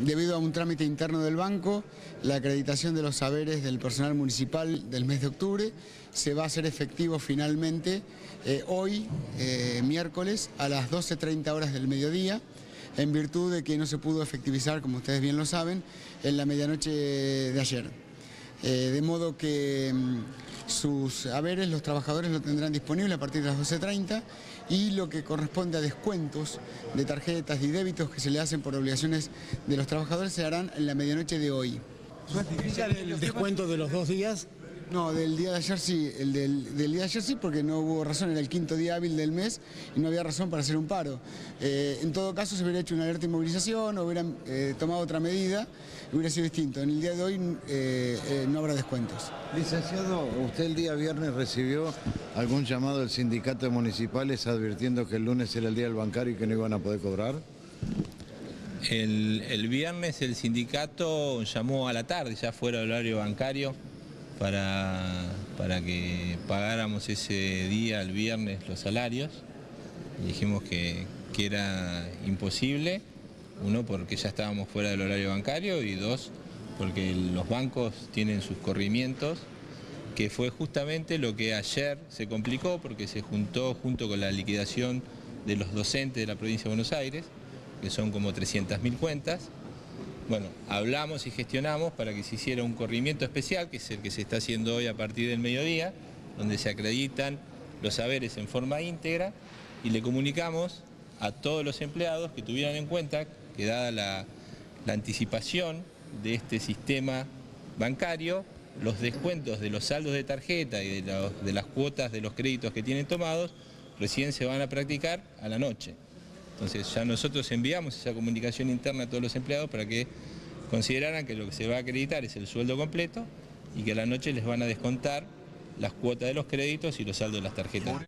Debido a un trámite interno del banco, la acreditación de los saberes del personal municipal del mes de octubre se va a hacer efectivo finalmente eh, hoy, eh, miércoles, a las 12.30 horas del mediodía, en virtud de que no se pudo efectivizar, como ustedes bien lo saben, en la medianoche de ayer. Eh, de modo que mm, sus haberes los trabajadores lo tendrán disponible a partir de las 12.30 y lo que corresponde a descuentos de tarjetas y débitos que se le hacen por obligaciones de los trabajadores se harán en la medianoche de hoy. ¿El descuento de los dos días? No, del día de ayer sí, el del, día de ayer sí, porque no hubo razón, era el quinto día hábil del mes y no había razón para hacer un paro. Eh, en todo caso se hubiera hecho una alerta de inmovilización o hubieran eh, tomado otra medida, hubiera sido distinto. En el día de hoy eh, no habrá descuentos. Licenciado, usted el día viernes recibió algún llamado del sindicato de municipales advirtiendo que el lunes era el día del bancario y que no iban a poder cobrar. El, el viernes el sindicato llamó a la tarde, ya fuera del horario bancario, para, para que pagáramos ese día, el viernes, los salarios. dijimos que, que era imposible, uno porque ya estábamos fuera del horario bancario y dos porque los bancos tienen sus corrimientos, que fue justamente lo que ayer se complicó porque se juntó junto con la liquidación de los docentes de la provincia de Buenos Aires, que son como 300.000 cuentas, bueno, hablamos y gestionamos para que se hiciera un corrimiento especial, que es el que se está haciendo hoy a partir del mediodía, donde se acreditan los saberes en forma íntegra y le comunicamos a todos los empleados que tuvieran en cuenta que dada la, anticipación de este sistema bancario, los descuentos de los saldos de tarjeta y de, de las cuotas de los créditos que tienen tomados recién se van a practicar a la noche. Entonces ya nosotros enviamos esa comunicación interna a todos los empleados para que consideraran que lo que se va a acreditar es el sueldo completo y que a la noche les van a descontar las cuotas de los créditos y los saldos de las tarjetas.